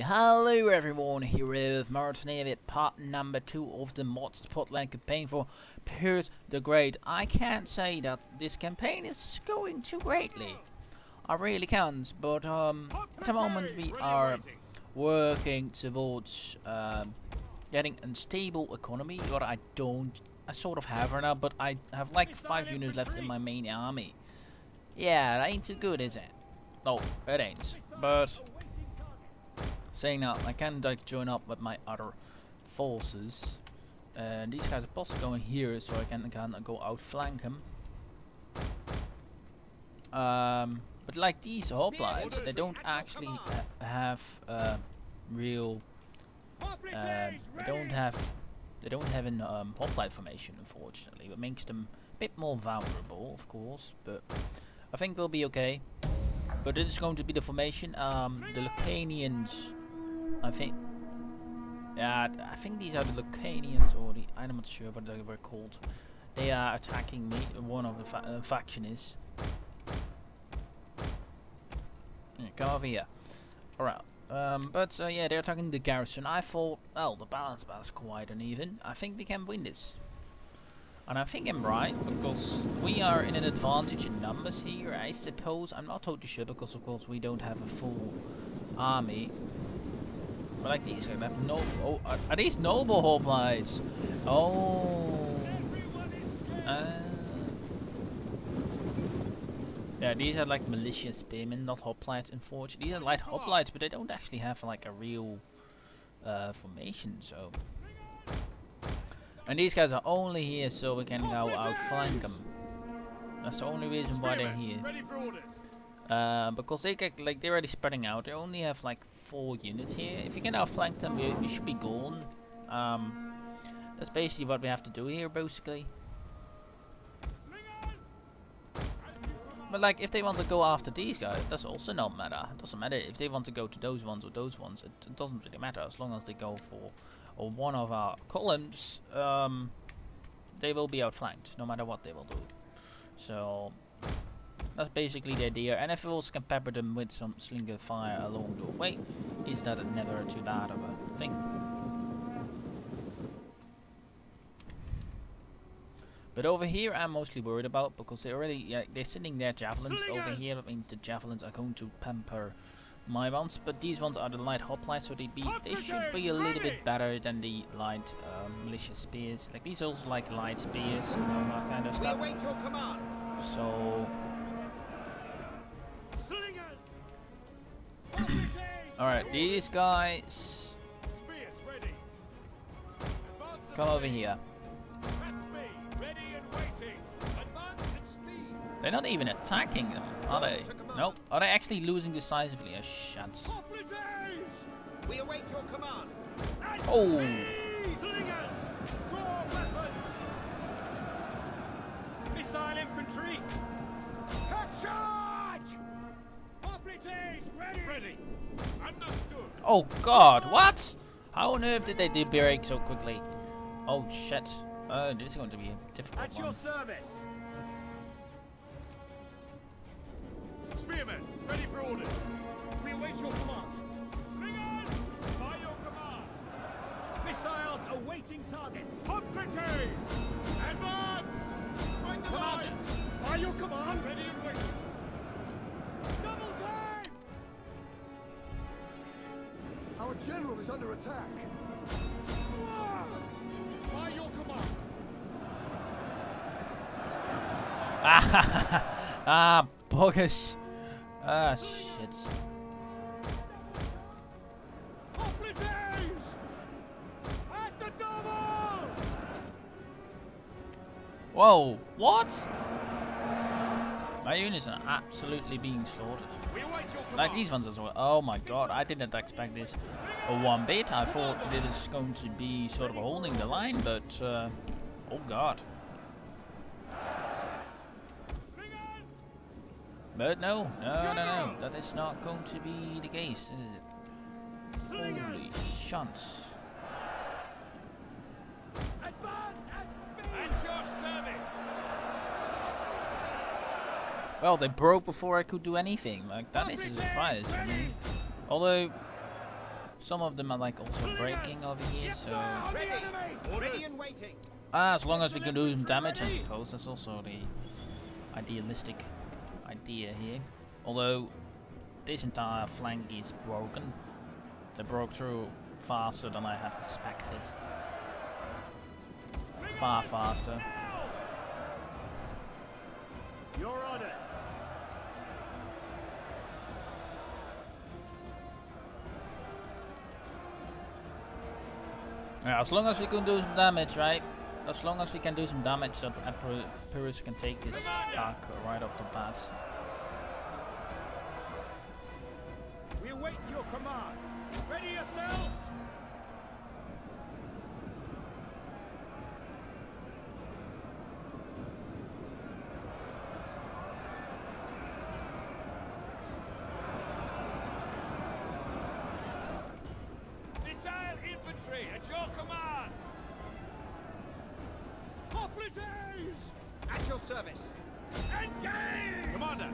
Hello everyone, here with Martin with part number 2 of the mod spotlight campaign for Pyrrhus the Great. I can't say that this campaign is going too greatly. I really can't, but um, at the moment we are working towards um, getting a stable economy, what I don't, I sort of have right now, but I have like 5 units left in my main army. Yeah, that ain't too good, is it? No, it ain't. But saying that, I can like join up with my other forces. And these guys are possibly going here, so I can kind of go outflank them. Um, but like these hoplites, they don't actually ha have uh, real. Uh, they don't have. They don't have an um, hoplite formation, unfortunately, what makes them a bit more vulnerable, of course. But I think we'll be okay. But this is going to be the formation. Um, the Lucanians, I think. Yeah, I think these are the Lucanians, or the I'm not sure what they were called. They are attacking me. One of the fa uh, faction is. Yeah, come over here. Alright. Um, but uh, yeah, they're attacking the garrison. I thought, well, the balance was quite uneven. I think we can win this. And I think I'm right, because we are in an advantage in numbers here, I suppose. I'm not totally sure, because of course we don't have a full army. But like these have no... Oh, are, are these noble hoplites? Oh... Uh, yeah, these are like malicious spearmen, not hoplites, unfortunately. These are light hoplites, but they don't actually have like a real uh, formation, so... And these guys are only here so we can go outflank them. That's the only reason why they're here. Uh, because they get like they're already spreading out. They only have like four units here. If you can outflank them, you, you should be gone. Um, that's basically what we have to do here, basically. But like, if they want to go after these guys, that's also not matter. It doesn't matter if they want to go to those ones or those ones. It, it doesn't really matter as long as they go for or one of our columns, um, they will be outflanked, no matter what they will do. So that's basically the idea. And if we also can pepper them with some slinger fire along the way, is that never too bad of a thing. But over here I'm mostly worried about because they already yeah, they're sending their javelins Slingers! over here. That means the javelins are going to pamper my ones, but these ones are the light hoplites, so they be they should be a little bit better than the light um, militia spears. Like these are also like light spears, you know, that kind of stuff. So. Alright, these guys. Come over here. They're not even attacking them, are they? Nope. Are they actually losing decisively? A shot. We await your command. Oh. Slingers, draw weapons. Missile infantry. charge. Ready. Ready. Understood. Oh God! What? How on earth did they do break so quickly? Oh shit! Uh, this is going to be a difficult At one. your service. Spearmen, ready for orders. We await your command. Slingers, by your command. Missiles awaiting targets. Completely! Advance! Find the lines! By your command. Ready and waiting. General is under attack. By your command. ah, bogus. Ah, shit. Whoa, what? My units are absolutely being slaughtered. Like these ones as well. Oh my god, I didn't expect this one bit. I thought it was going to be sort of holding the line, but uh, oh god. But no, no, no, no, that is not going to be the case, is it? Holy shunts. Well, they broke before I could do anything. Like, that is a surprise for me. Although, Some of them are like also breaking over here, so ah, as long as we can do some damage, I suppose that's also the idealistic idea here. Although this entire flank is broken, they broke through faster than I had expected. Far faster. Your orders! Yeah, as long as we can do some damage, right? As long as we can do some damage, that Pyrrhus can take this back right off the bat. We await your command! Ready yourselves! Missile infantry at your command! Hoplites! At your service! Engage! Commander!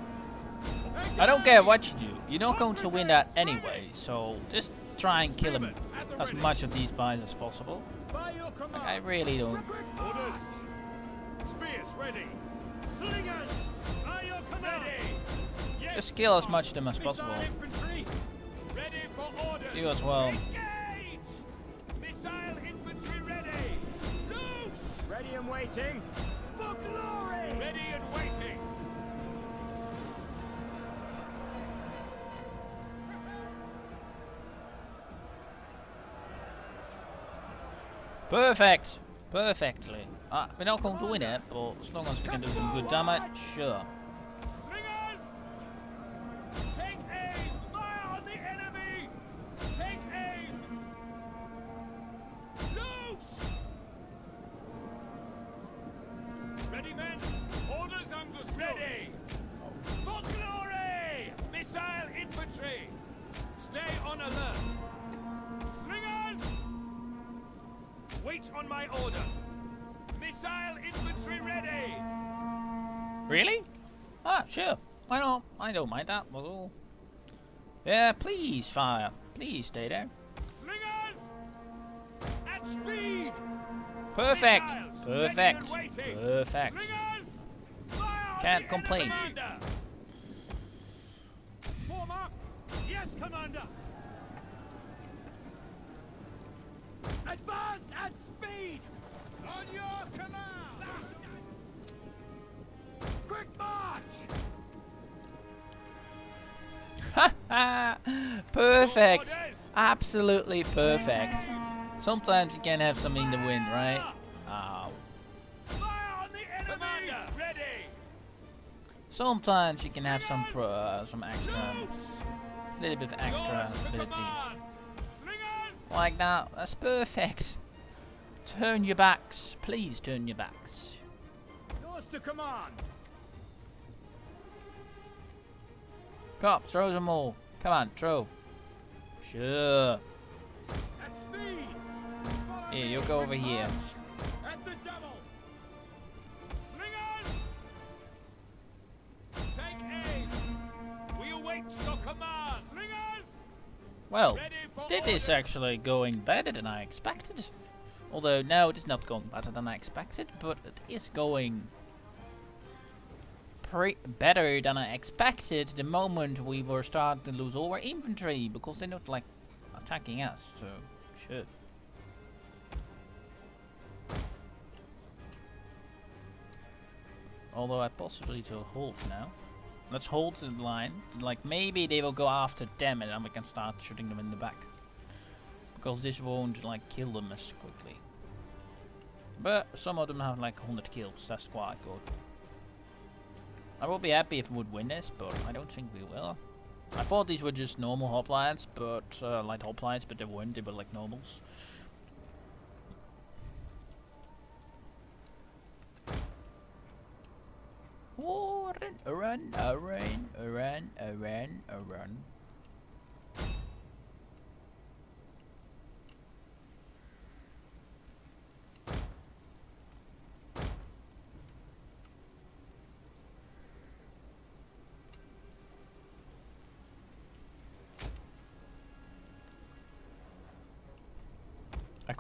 I don't care what you do, you're not going to win that anyway, so just try and kill him as much of these guys as possible. By your command! Like, I really don't. Orders! Spears ready! Slingers! By your command! Ready! Yes, Just kill as much of them as possible. infantry! Ready for orders! You as well. Ready and waiting! For glory! Ready and waiting! Perfect! Perfectly. Uh, we're not going to win it, but as long as we can do some good damage, sure. I that at all. Oh. Yeah, please fire. Please stay there. Slingers! At speed! Perfect! Missiles Perfect! Perfect! Slingers! Fire Can't complain. commander. Form up! Yes, Commander! Advance at speed! On your command! Perfect! Absolutely perfect. Sometimes you can have some in the wind, right? Ready! Sometimes you can have some pro, uh, some extra, little bit of extra abilities. Like that. That's perfect. Turn your backs. Please turn your backs. Yours to command! Cop, throw them all. Come on, throw. Sure. Here, you'll go over here. Well, this is actually going better than I expected. Although now it is not going better than I expected, but it is going better than I expected the moment we were starting to lose all our infantry because they're not like attacking us, so sure. Although I possibly to hold now. Let's hold the line. Like maybe they will go after them and then we can start shooting them in the back. Because this won't like kill them as quickly. But some of them have like 100 kills, that's quite good. I will be happy if we would win this, but I don't think we will. I thought these were just normal hoplites, but uh, like hoplites, but they weren't, they were like normals. Oh, run, run, run, run, run, run.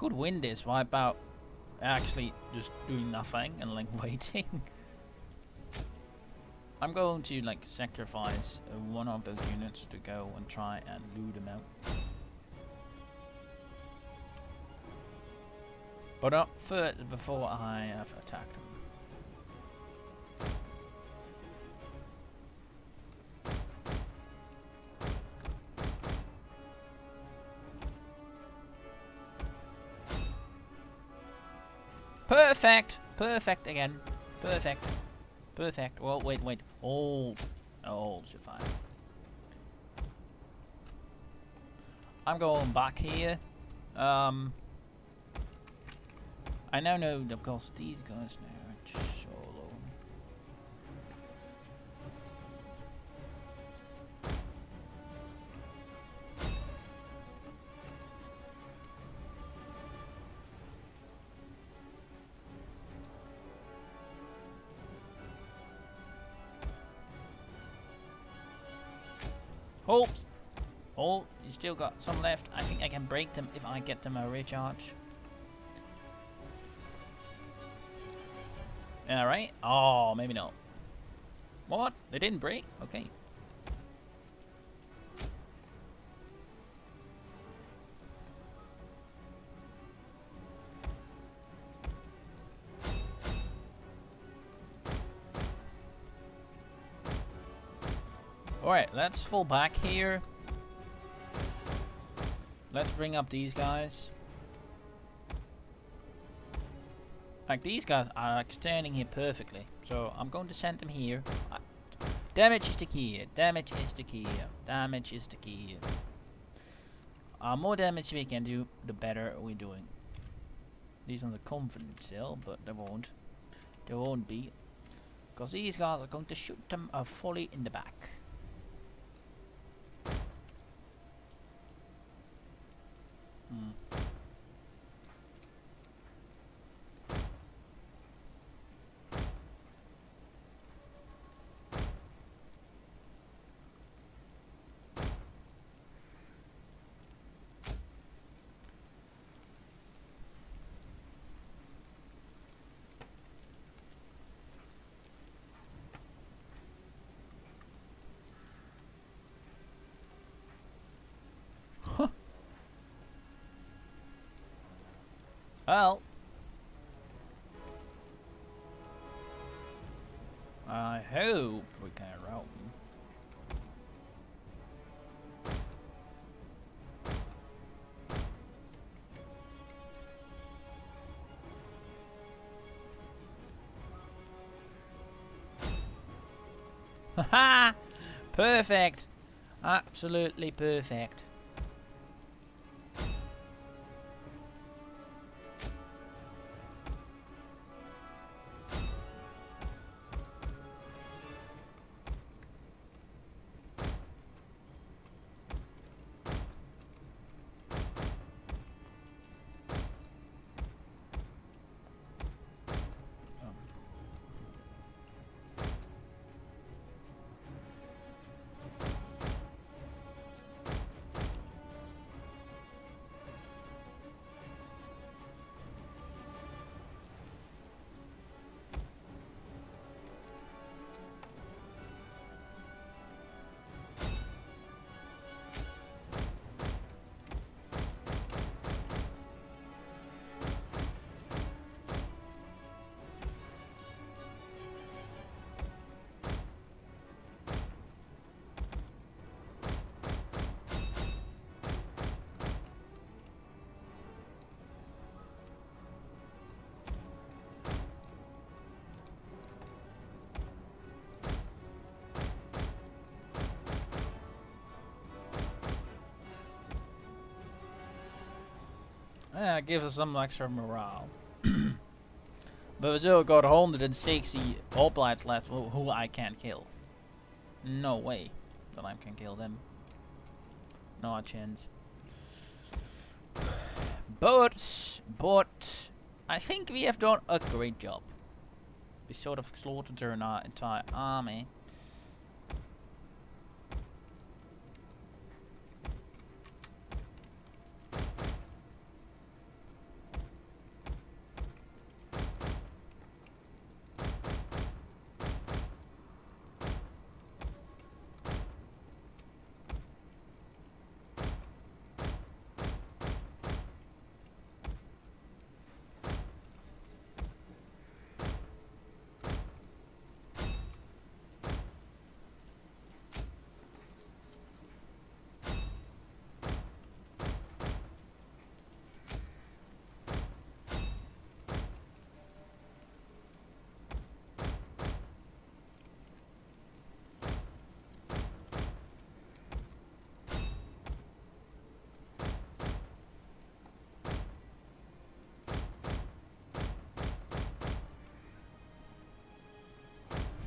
Could win this about actually just doing nothing and like waiting. I'm going to like sacrifice uh, one of those units to go and try and loot them out. But not first before I have attacked them. Perfect! Perfect again. Perfect. Perfect. Well, wait, wait. Hold. Hold should fine. I'm going back here. Um, I now know, of course, these guys now still got some left. I think I can break them if I get them a recharge. Alright. Oh, maybe not. What? They didn't break? Okay. Alright, let's fall back here. Let's bring up these guys. Like, these guys are like, standing here perfectly. So, I'm going to send them here. Uh, damage is the key here. Damage is the key here. Damage is the key here. Uh, more damage we can do, the better we're doing. These are the confident still, but they won't. They won't be. Because these guys are going to shoot them uh, fully in the back. Well. I hope we can route them. Haha! perfect! Absolutely perfect. It gives us some extra morale. but we still got 160 hoplites left who, I can't kill. No way that I can kill them. No chance. But, but, I think we have done a great job. We sort of slaughtered their entire army.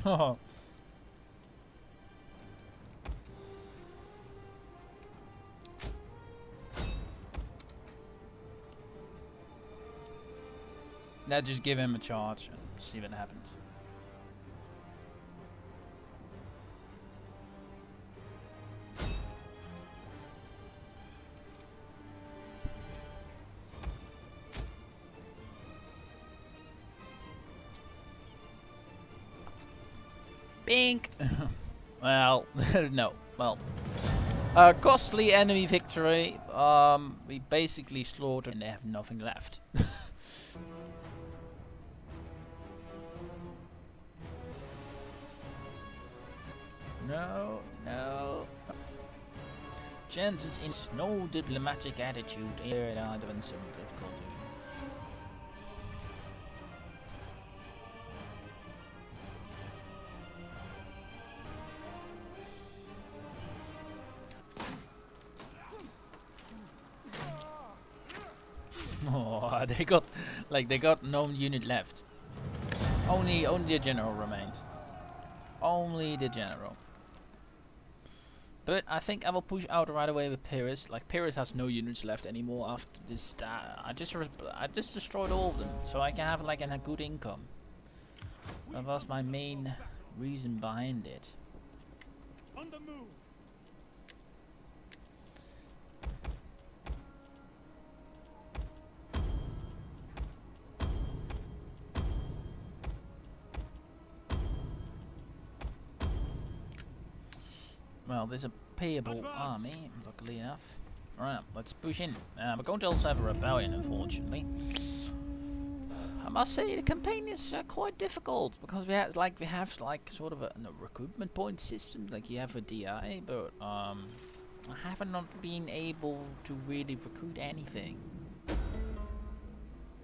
Let's just give him a charge and see what happens. Bink! well, no. Well, a costly enemy victory. Um, we basically slaughtered and they have nothing left. no, no. Chances in no diplomatic attitude here at Ireland some difficulty. They got like they got no unit left. Only only the general remained. Only the general. But I think I will push out right away with Pyrrhus. Like Pyrrhus has no units left anymore after this. Uh, I just I just destroyed all of them, so I can have like a good income. That was my main reason behind it. On the move. Well, there's a payable Advance. army, luckily enough. Right, let's push in. Uh, we're going to also have a rebellion, unfortunately. I must say the campaign is uh, quite difficult because we have like we have like sort of a, recruitment point system. Like you have a DI, but um, I haven't not been able to really recruit anything.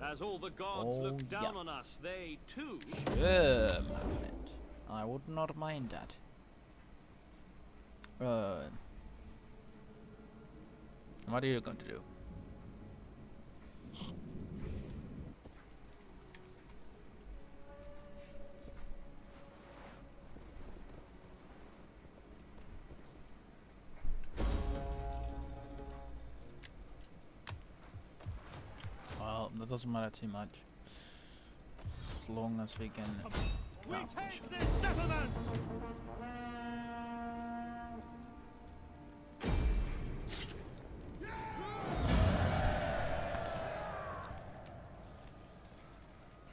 As all the gods Oh, look down yeah. on us, they too. Sure, my friend. I would not mind that. What are you going to do? Well, that doesn't matter too much. As long as we can We take this settlement.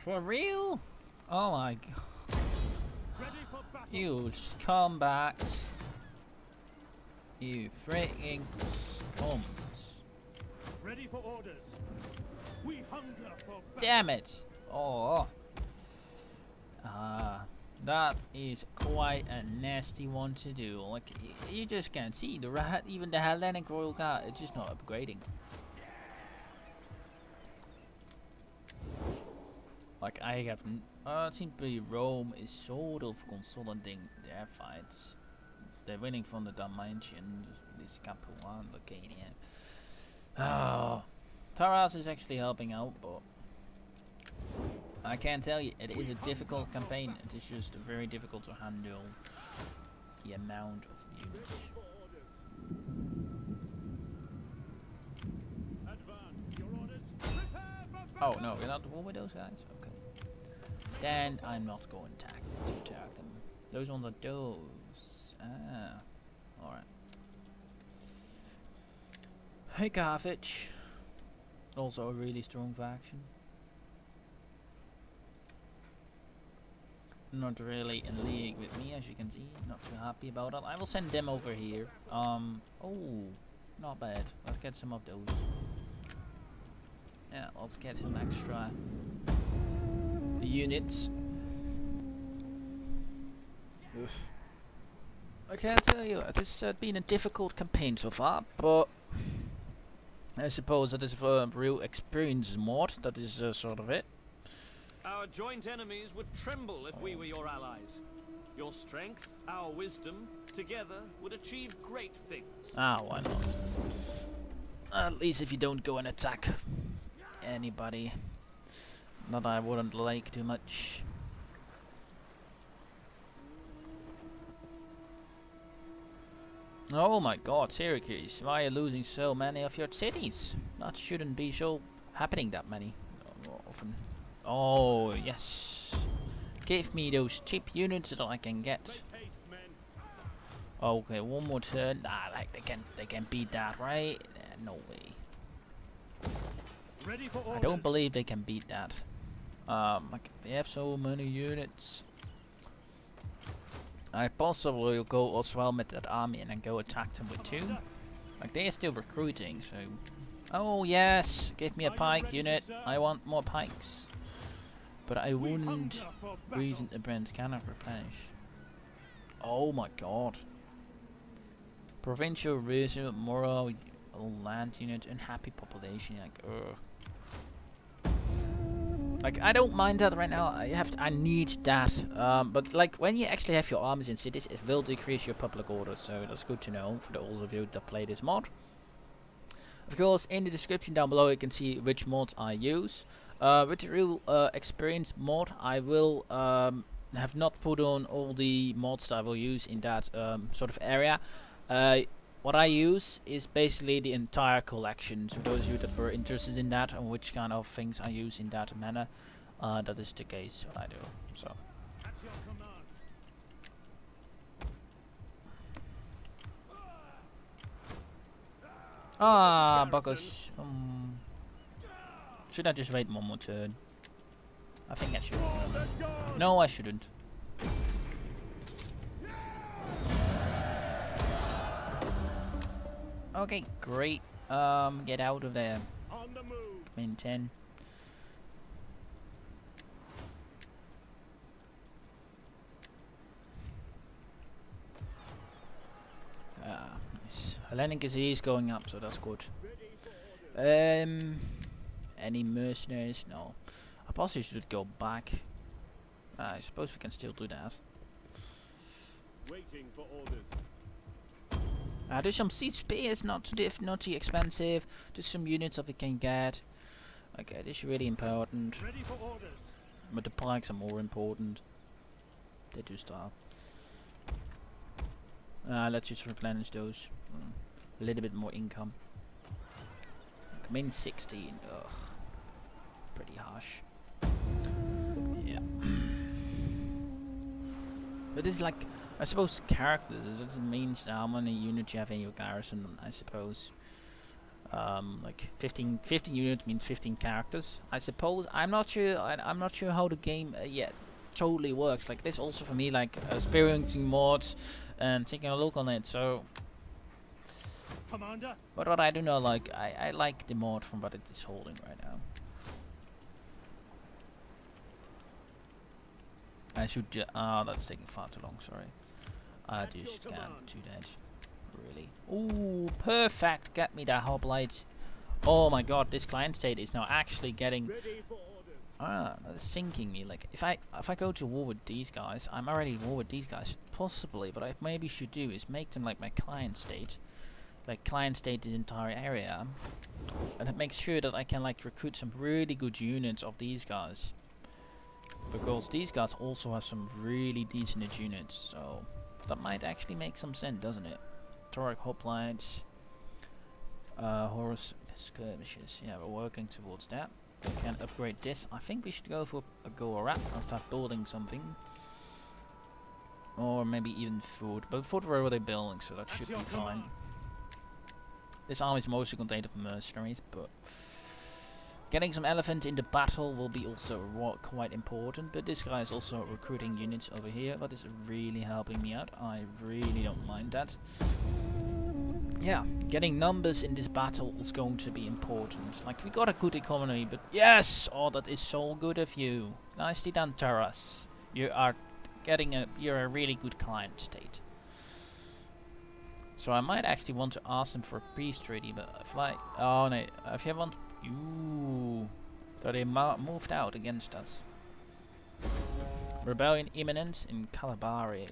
For real? Oh my god. Ready for battle. You scumbags. You freaking scums. Ready for orders. We hunger for. Damn it! Oh. Ah, that is quite a nasty one to do. Like, you just can't see the rat, even the Hellenic Royal Guard, it's just not upgrading. Like, I have. N uh, it seems to be Rome is sort of consolidating their fights. They're winning from the Dalmatian, this Capuan, Lucania. Oh. Taras is actually helping out, but I can tell you, it is a difficult campaign. It is just very difficult to handle the amount of units. Oh no, we're not war with those guys. Then I'm not going to attack, to attack them. Those ones are those. Ah, all right. Hey Carthage. Also a really strong faction. Not really in league with me, as you can see. Not too happy about that. I will send them over here. Um. Oh, not bad. Let's get some of those. Yeah, let's get some extra units. Oof. I can't tell you, this has uh, been a difficult campaign so far, but I suppose that is for a real experience mod, that is uh, sort of it. Our joint enemies would tremble if we were your allies. Your strength, our wisdom, together would achieve great things. Ah, why not? At least if you don't go and attack anybody that I wouldn't like too much. Oh my god, Syracuse, why are you losing so many of your cities? That shouldn't be so happening that many. Uh, often. Oh, yes. Give me those cheap units that I can get. Okay, one more turn. Ah, like they can they can beat that, right? Uh, no way. I don't believe they can beat that. Um, like they have so many units. I possibly will go as well with that army and then go attack them with two. Like they are still recruiting, so. Oh yes, give me a pike unit. I want more pikes. But I wouldn't hunger for battle. reason the brands cannot replenish. Oh my god. Provincial reserve, moral land unit, unhappy population. Like, ugh. Like I don't mind that right now. I have to, I need that. Um, but like when you actually have your armies in cities, it will decrease your public order. So that's good to know for those of you that play this mod. Of course, in the description down below, you can see which mods I use. Uh, with the real uh, experience mod, I will um, have not put on all the mods that I will use in that um, sort of area. Uh, what I use is basically the entire collection. So those of you that were interested in that and which kind of things I use in that manner, uh, that is the case what I do. So ah, buggers. Um, should I just wait one more turn? I think I should. No, I shouldn't. Okay, great. Um, get out of there. On the move. Min 10. Ah, nice. Hellenic disease going up, so that's good. Ready for orders. Um, any mercenaries? No. I possibly should go back. Uh, I suppose we can still do that. Waiting for orders. Uh, there's some seed spears, not too diff, not too expensive. Just some units that we can get. Okay, this is really important. Ready for orders. But the pikes are more important. They do start. Uh, let's just replenish those. Mm, a little bit more income. Come in 16. Ugh. Pretty harsh. Yeah. but it's like, I suppose characters. It doesn't mean how many units you have in your garrison, I suppose. Um, like 15, 15 units means 15 characters. I suppose. I'm not sure. I, I'm not sure how the game uh, yet totally works. Like this also for me, like experiencing mods and taking a look on it. So, Commander. but what I do know, like I, I like the mod from what it is holding right now. I should. Ah, that's taking far too long. Sorry. I just can't do that. Really. Ooh, perfect. Get me that hoplite. Oh my god, this client state is now actually getting. Ah, that's thinking me. Like, if I if I go to war with these guys, I'm already war with these guys, possibly. But I maybe should do is make them like my client state, like client state this entire area, and it makes sure that I can like recruit some really good units of these guys. Because these guys also have some really decent units, so that might actually make some sense, doesn't it? Toric hoplites, uh, Horus skirmishes. Yeah, we're working towards that. We can upgrade this. I think we should go for a go wrap and start building something. Or maybe even food. But food we're already building, so that At should be fine. This army is mostly contained of mercenaries, but getting some elephants into battle will be also quite important. But this guy is also recruiting units over here, but is really helping me out. I really don't mind that. Yeah, getting numbers in this battle is going to be important. Like, we got a good economy, but yes! Oh, that is so good of you. Nicely done, Taras. You are getting a, you're a really good client state. So I might actually want to ask them for a peace treaty, but if I, oh no, if you want, ooh, so they moved out against us. Rebellion imminent in Calabari.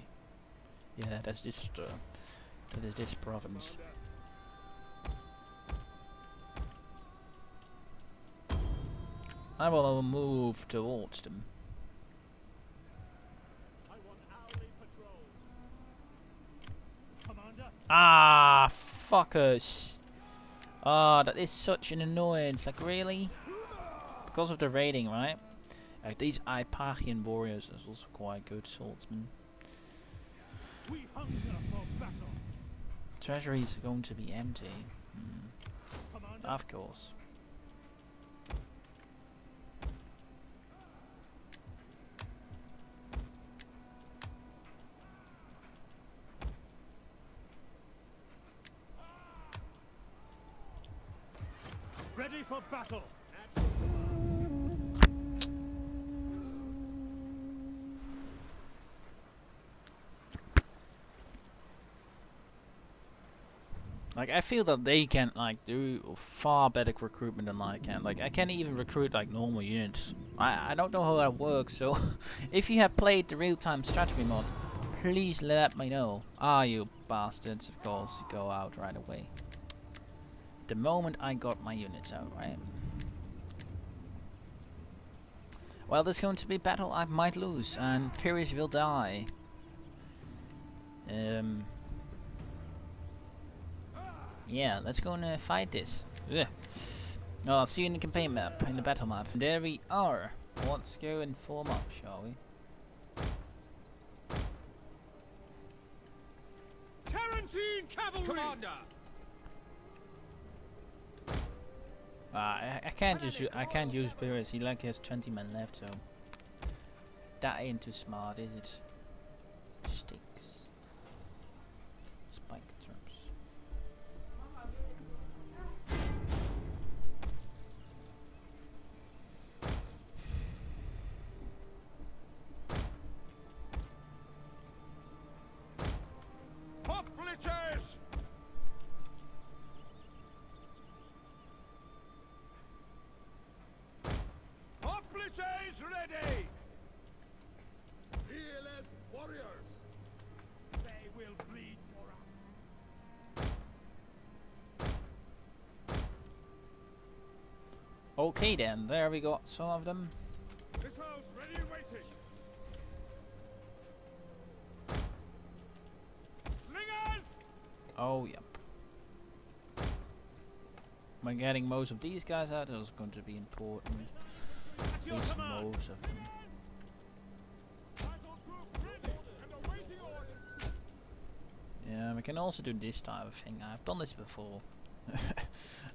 Yeah, that's this, uh, that is this province. I will move towards them. Ah, fuckers. Ah, that is such an annoyance. Like, really? Because of the raiding, right? Like, these Ipachian warriors is also quite good swordsmen. We hunger for battle. Treasury is going to be empty. Commander, Of course. ready for battle. Like I feel that they can like do far better recruitment than I can. Like I can't even recruit like normal units. I I don't know how that works. So if you have played the real-time strategy mod, please let me know. Ah, you bastards! Of course, go out right away. The moment I got my units out, right? Well, there's going to be battle I might lose, and Pyrrhus will die. Um. Yeah, let's go and uh, fight this. Ugh. Oh, I'll see you in the campaign map, in the battle map. There we are. Let's go and form up, shall we? Tarantine cavalry. Commander. Uh, I, I can't just I can't use Pyrrhus. He like has 20 men left, so that ain't too smart, is it? Sticks. Okay then, there we got some of them. Missiles ready and waiting. Slingers. Oh, yep. By getting most of these guys out is going to be important. At At your command. most of them. Battle group ready and awaiting orders. Yeah, we can also do this type of thing. I've done this before.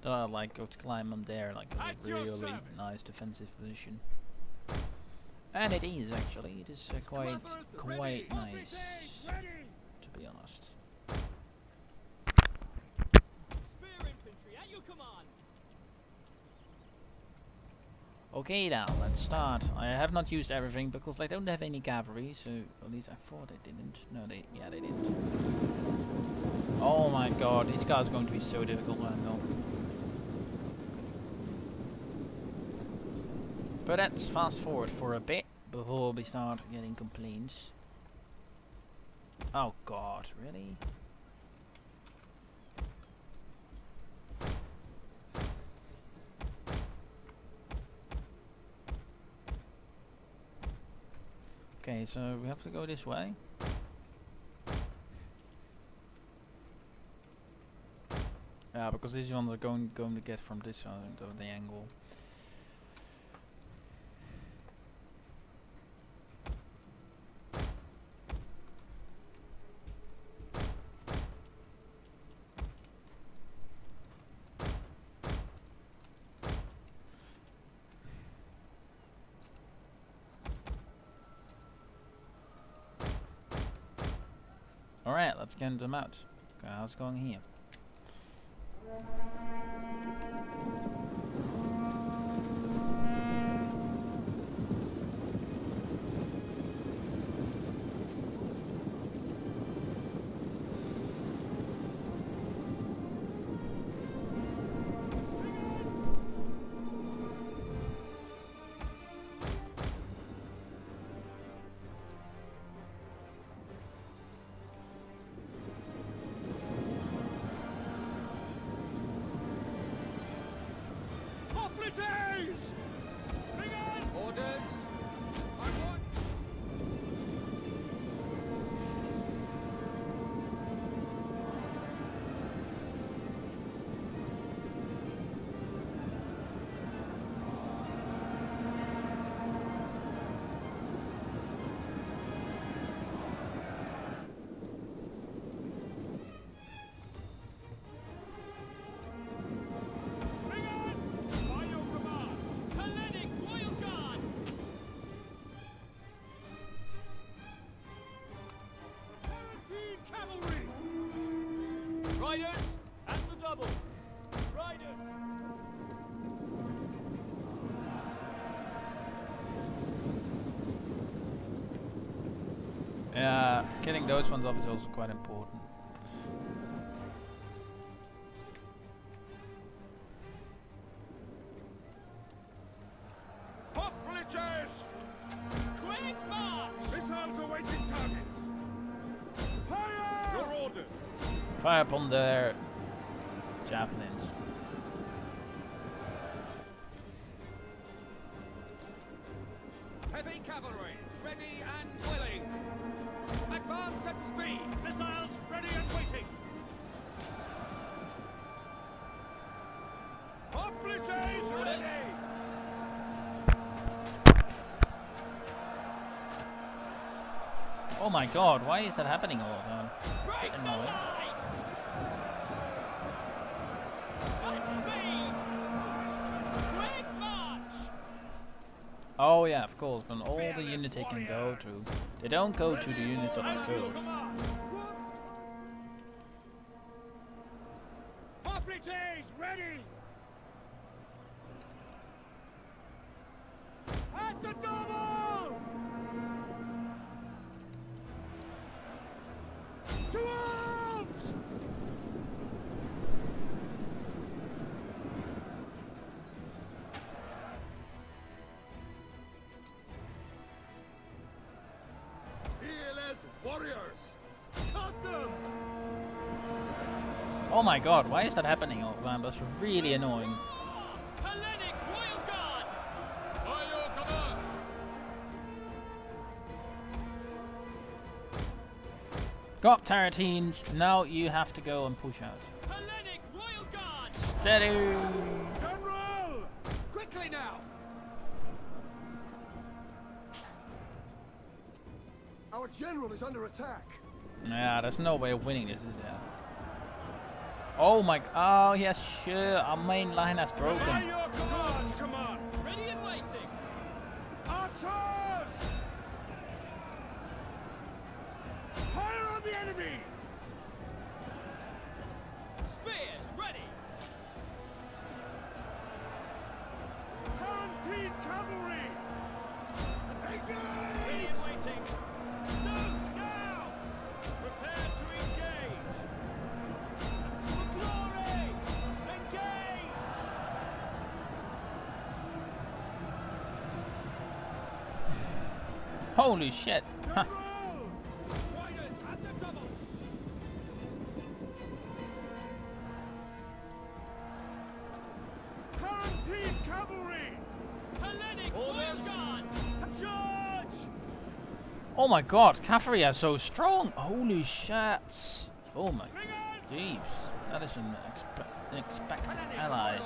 that I like go to climb on there, like a really nice defensive position. And it is actually. It is uh, quite quite nice, to be honest. Spear infantry at your command. Okay now, let's start. I have not used everything because I don't have any cavalry, so at least I thought I didn't. No, they yeah they didn't. Oh my god, this guy's going to be so difficult right now. But let's fast forward for a bit before we start getting complaints. Oh god, really? Okay, so we have to go this way. Yeah, because these ones are going going to get from this of the angle. Get them out. Okay, how's it going here? cavalry! Riders, at the double! Riders! Yeah, killing those ones off is also quite important. Their javelins. Heavy cavalry, ready and willing. Advance at speed. Missiles ready and waiting. Hoplites ready! Oh my god, why is that happening all the time? Oh yeah, of course, when all the units they can go to, they don't go to the units that are killed. God, why is that happening all the time? That's really annoying. Hellenic Royal Guard! By your command! Go up, Tarantines, now you have to go and push out. Hellenic Royal Guard! Steady! General! Quickly now! Our general is under attack. Yeah, there's no way of winning this, is there? Oh my, oh yes, sure, our main line has broken. Guard! Charge! Oh my god, cavalry are so strong! Holy shit! Oh my jeeps, that is an expe unexpected Hellenic ally.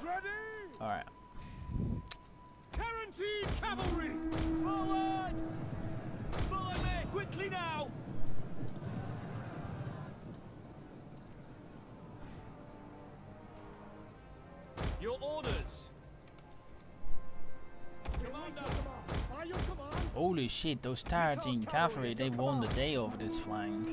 Hoplites ready! Alright. Tarantine cavalry! Forward! Follow me! Quickly now! Your orders! Commander! By your command! Holy shit, those Tarantine cavalry, they won the day over this flank.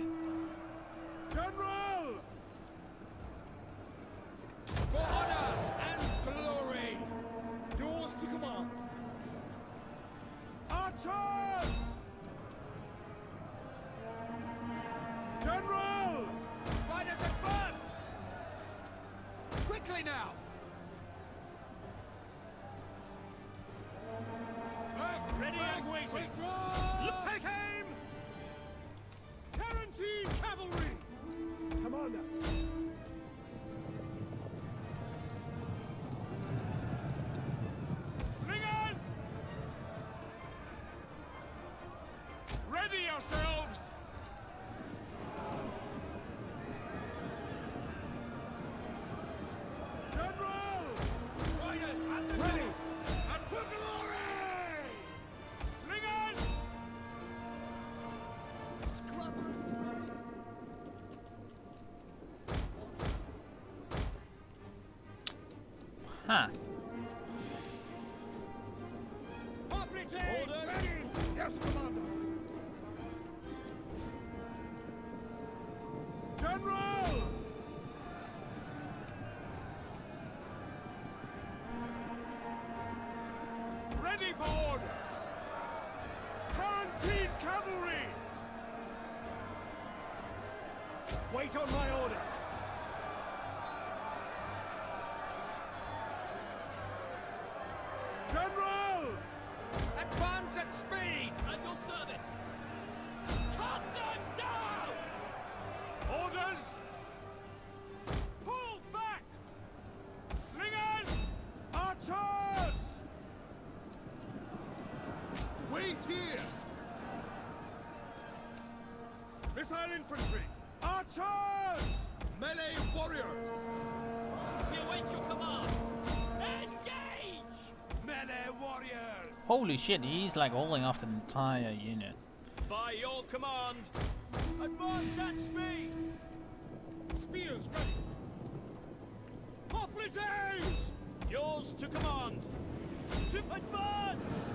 Look, take aim! Tarantine cavalry! Commander! Huh. Yes, Commander! General! Ready for orders! Tarantine cavalry! Wait on my service. Cut them down! Orders! Pull back! Slingers! Archers! Wait here! Missile infantry! Archers! Melee warriors! We await your command. Engage! Melee warriors! Holy shit, he's like holding off the entire unit. By your command. Advance at speed! Spears ready! Hoplites! Yours to command. To advance!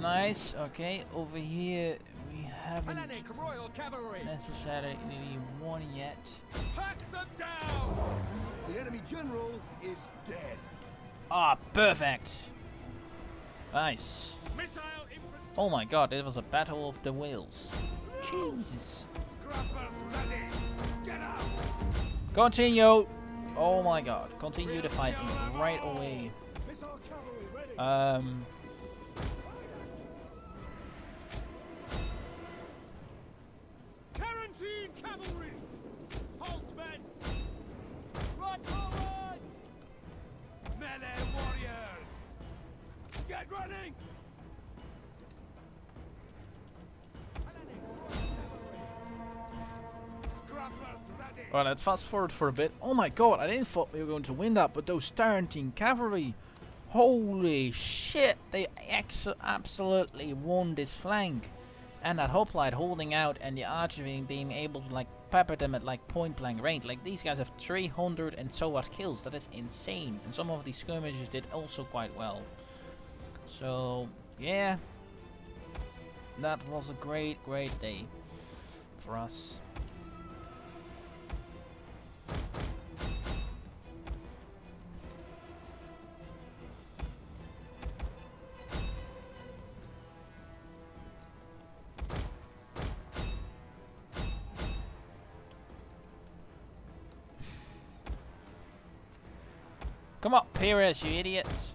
Nice, okay, over here we haven't Hellenic Royal Cavalry! necessarily won yet. Hack them down! The enemy general is dead. Ah, perfect! Nice. Oh my god, it was a battle of the whales. Jesus. Continue! Oh my god, continue the fighting right away. Um, Tarantine cavalry! Warriors! Get running! Well, let's fast forward for a bit. Oh my god, I didn't thought we were going to win that, but those Tarantine cavalry, holy shit, they absolutely won this flank. And that hoplite holding out and the archery being able to like pepper them at like point blank range. Like these guys have 300 and so what kills. That is insane. And some of these skirmishes did also quite well. So yeah, that was a great, great day for us. Here, you idiots.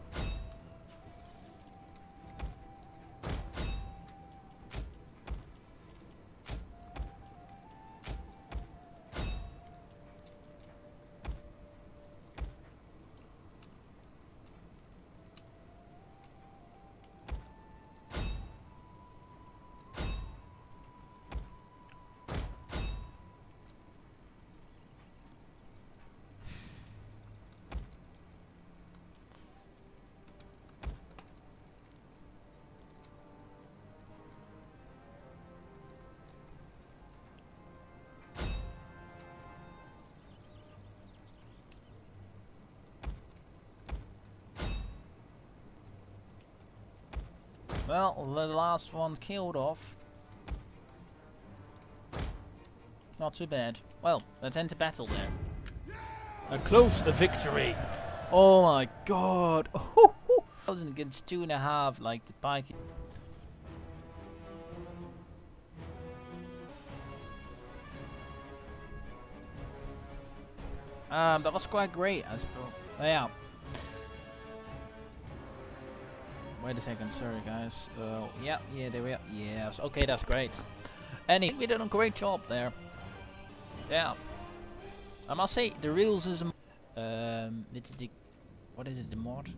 Well, the last one killed off. Not too bad. Well, let's enter battle there. A close victory. Oh my god. Thousand against two and a half, like the bike. Um, that was quite great, I suppose. Yeah. Wait a second, sorry guys. Uh, yeah, yeah, there we are. Yes, okay, that's great. Any, we did a great job there. Yeah. I must say, the reels is... Um, it's the... What is it, the mod?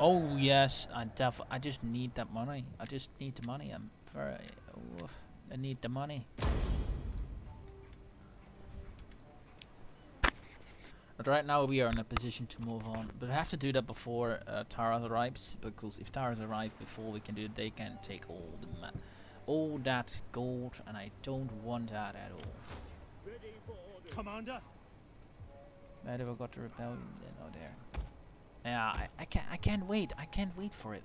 Oh yes, I def I just need that money. I just need the money. I'm very... I need the money. But right now we are in a position to move on. But I have to do that before uh, Taras arrives, because if Taras arrive before we can do it, they can take all the ma all that gold, and I don't want that at all. Commander? Where have I got the rebellion? Yeah, no, there. Yeah, I, I can't. I can't wait. I can't wait for it.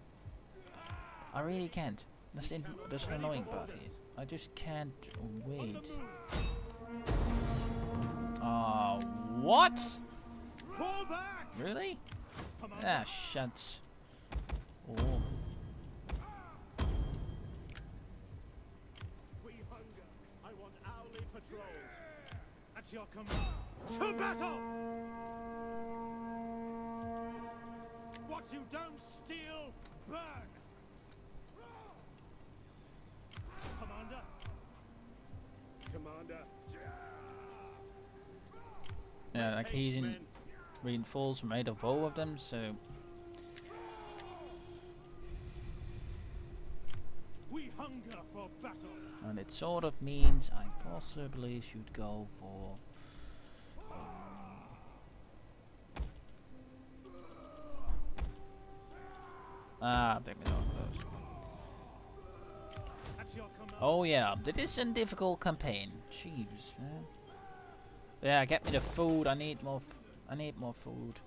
I really can't. That's, the, that's the annoying part here. I just can't wait. Uh, what? Fall back! Really? Commander, Ah, shuts. Oh. we hunger. I want Owly patrols. At your command. To battle! What you don't steal, burn! Commander. Commander. Yeah, like he's in Men. Reinforced made of all of them, so We hunger for battle. and it sort of means I possibly should go for Ah, take me off those. At your command. Oh yeah, this is a difficult campaign. Jeez, man. Yeah, get me the food. I need more. I need more food.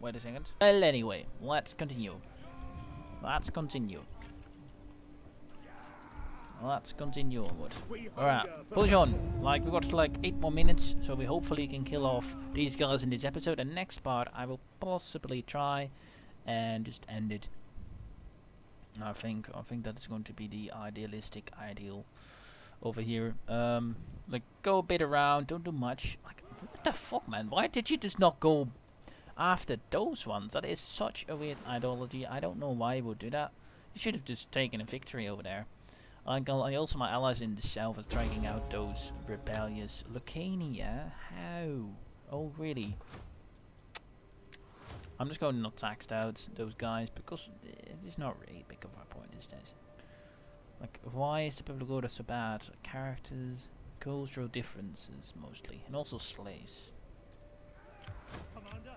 Wait a second. Well, anyway, let's continue. Let's continue. Let's continue onward. Alright, push on. Like, we've got like 8 more minutes, so we hopefully can kill off these guys in this episode. And next part, I will possibly try and just end it. I think, I think that is going to be the idealistic ideal over here. Um, like, go a bit around, don't do much. Like, what the fuck, man? Why did you just not go after those ones? That is such a weird ideology. I don't know why you would do that. You should have just taken a victory over there. I also my allies in the south are dragging out those rebellious Lucania. How? Oh really? I'm just going to not taxed out those guys because eh, it's not really big of a point, is it? Like, why is the people go to so bad? Characters, cultural differences mostly, and also slaves. Commander.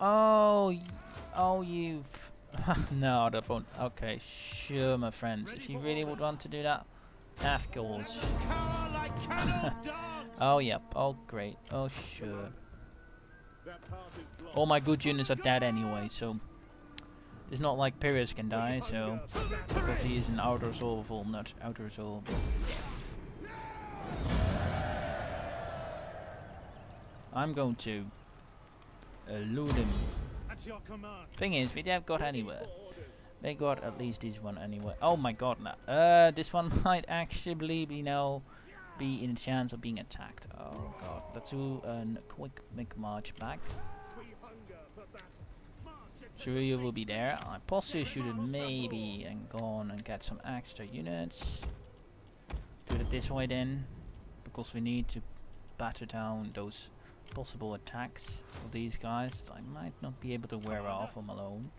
Oh, oh, you. no, the phone. Okay, sure, my friends. If you really would want to do that, of course. Like. Oh, yep. Oh, great. Oh, sure. That path is blocked. All my good units are dead anyway, so it's not like Pyrrhus can die, so because he is an outer soulful, not outer soul. I'm going to elude him. Your command. Thing is, we have got anywhere. They got at least this one anyway. Oh my god, no. Uh, this one might actually be now be in a chance of being attacked. Oh god. Let's do a quick march back. We hunger for battle. March at Shiryu will be there. I possibly should have maybe and gone and get some extra units. Do it this way then, because we need to batter down those possible attacks of these guys that I might not be able to wear off on my own.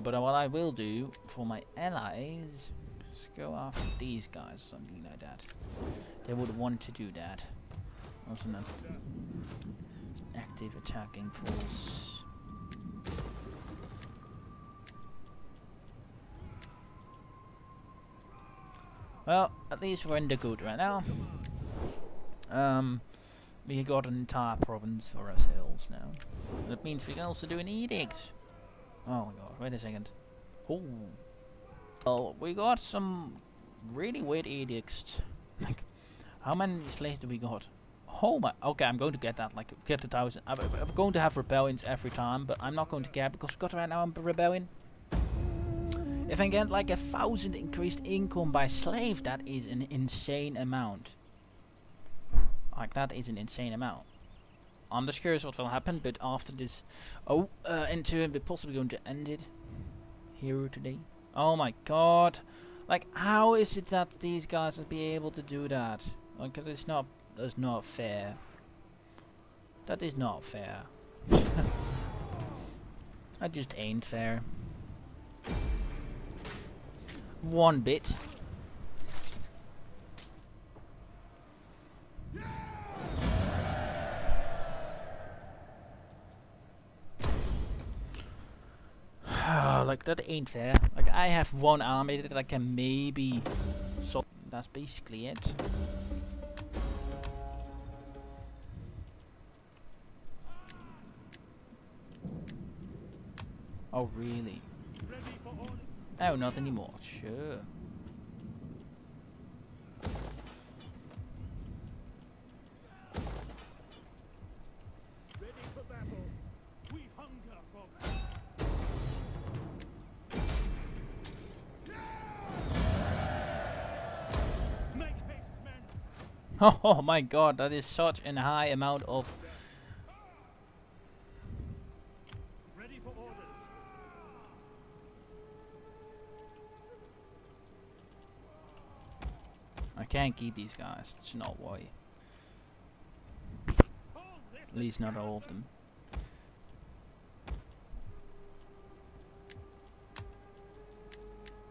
But what I will do for my allies is go after these guys, or something like that. They would want to do that, wasn't it? Active attacking force. Well, at least we're in the good right now. Um, we got an entire province for ourselves now. That means we can also do an edict. Oh my god, wait a second. Oh. Well, we got some really weird edicts. Like, how many slaves do we got? Oh my, okay, I'm going to get that, like, get a thousand. I'm, I'm going to have rebellions every time, but I'm not going to care because got right now a rebellion. If I get like a thousand increased income by slave, that is an insane amount. Like that is an insane amount. I'm just curious what will happen, but after this, oh, uh, into it, we're possibly going to end it here today. Oh my god! Like, how is it that these guys will be able to do that? Like, 'cause it's not, that's not fair. That is not fair. that just ain't fair. One bit. like that ain't fair. Like I have one army that I can maybe so that's basically it. Oh really? Ready for order. Oh, not anymore. Sure. Ready for battle. We hunger for Make haste, men! Oh my god, that is such a high amount of... Ready for orders. I can't keep these guys. It's not way. Hold this At least not all of them.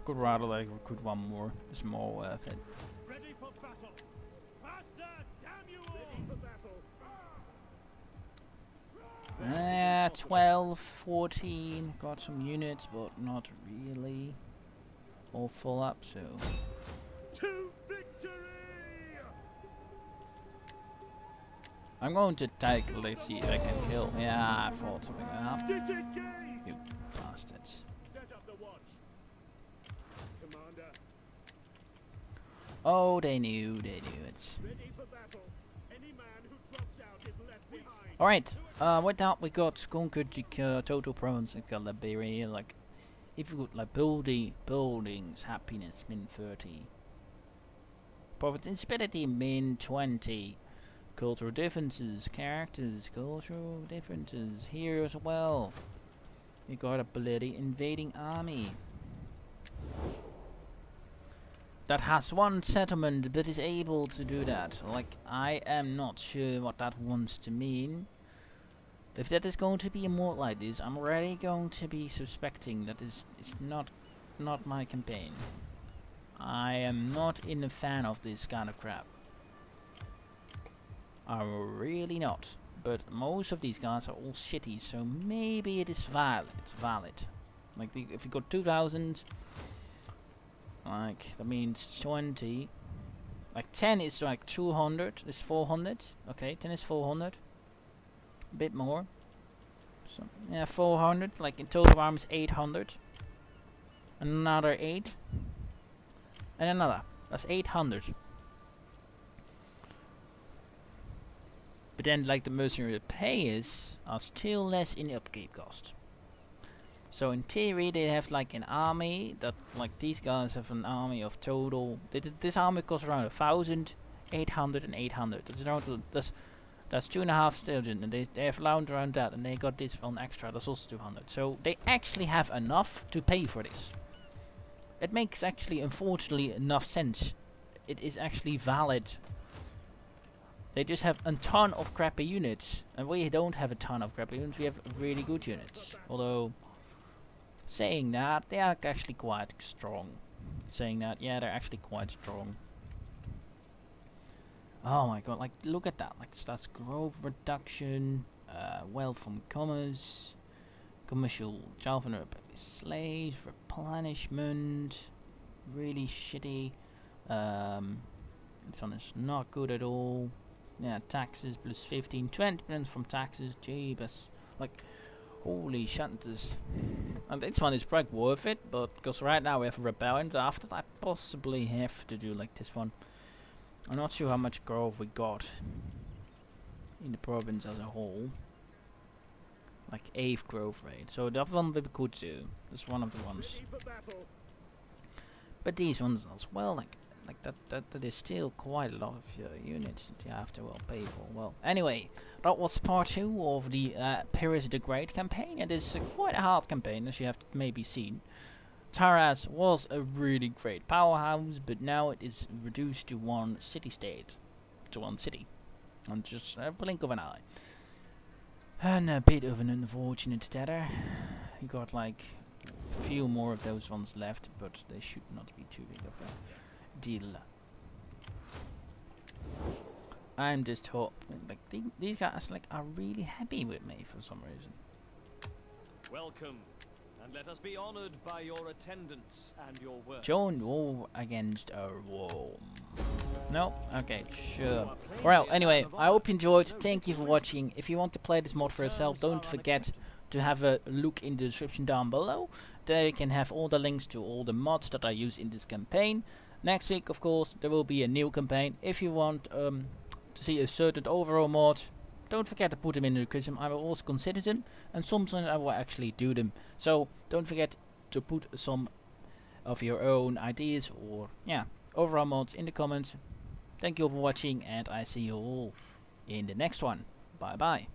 Could rather like recruit one more. It's more worth it. Ready for battle. Faster, damn you Ready all! for battle. Uh, 12, 14. Got some units, but not really all full up, so... I'm going to take, let's see if I can kill. Yeah, I thought something up. You bastards. Oh, they knew, they knew it. ready for battle. Any man who drops out is left behind. Alright, uh, with that we got the uh, total province of Calabria, like, if you would like building, buildings, happiness, min 30. Province instability, min 20. Cultural differences, characters, cultural differences, here as well. You got a bloody invading army. That has one settlement, but is able to do that. Like, I am not sure what that wants to mean. If that is going to be a mod like this, I'm already going to be suspecting that is it's not not my campaign. I am not in a fan of this kind of crap. I'm really not. But most of these guys are all shitty, so maybe it is valid. Valid. Like the, if you got 2000, like that means 20. Like 10 is like 200. Is 400. Okay, 10 is 400 a bit more. So yeah, 400. Like in total arm is 800. Another 8. And another. That's 800. But then like the mercenary payers are still less in upkeep cost. So in theory they have like an army that like these guys have an army of total th th- this army costs around a thousand, eight hundred and eight hundred. That's around that's that's two and a half thousand, and they, they have allowed around that, and they got this one extra, that's also 200. So they actually have enough to pay for this. It makes actually, unfortunately, enough sense. It is actually valid. They just have a ton of crappy units, and we don't have a ton of crappy units, we have really good units. Although, saying that, they are actually quite strong. Saying that, yeah, they're actually quite strong. Oh my god, like look at that. Like that's growth reduction, uh, wealth from commerce, commercial child vulnerability slaves, replenishment, really shitty. Um, this one is not good at all. Yeah, taxes plus 15, 20% from taxes, jeebus. Like, holy shunters. And this one is probably worth it, but because right now we have a rebellion, after that I possibly have to do like this one. I'm not sure how much growth we got in the province as a whole. Like 8th growth rate. So that one we could do. That's one of the ones. But these ones as well, like like that that, that is still quite a lot of uh, units that you have to well pay for. Well, anyway, that was part two of the uh, Pyrrhus the Great campaign. It is uh, quite a hard campaign, as you have maybe seen. Taras was a really great powerhouse, but now it is reduced to one city-state, to one city, and just a blink of an eye. And a bit of an unfortunate tether. You got like a few more of those ones left, but they should not be too big of a deal. I'm just hoping, like the, these guys like are really happy with me for some reason. Welcome, and let us be honored by your attendance and your work. Join war against a Rome. No? Okay, sure. Well, anyway, I hope you enjoyed. Thank you for watching. If you want to play this mod for yourself, don't forget to have a look in the description down below. There you can have all the links to all the mods that I use in this campaign. Next week, of course, there will be a new campaign. If you want um, to see a certain overhaul mod, don't forget to put them in the description. I will also consider them, and sometimes I will actually do them. So don't forget to put some of your own ideas or yeah overhaul mods in the comments. Thank you all for watching, and I see you all in the next one. Bye bye.